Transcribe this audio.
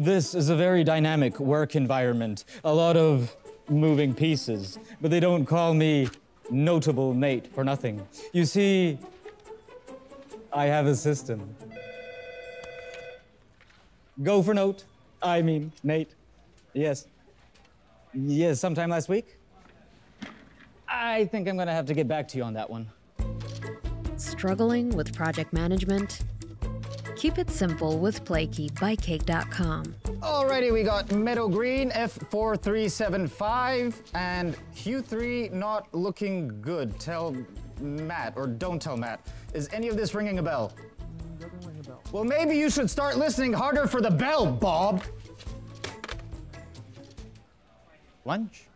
This is a very dynamic work environment, a lot of moving pieces, but they don't call me notable Nate for nothing. You see, I have a system. Go for note. I mean, Nate. Yes. Yes, sometime last week. I think I'm gonna have to get back to you on that one. Struggling with project management? Keep it simple with Plaky by Cake.com. Alrighty, we got Meadow Green, F4375, and Q3 not looking good. Tell Matt, or don't tell Matt. Is any of this ringing a bell? Doesn't ring a bell. Well, maybe you should start listening harder for the bell, Bob. Lunch?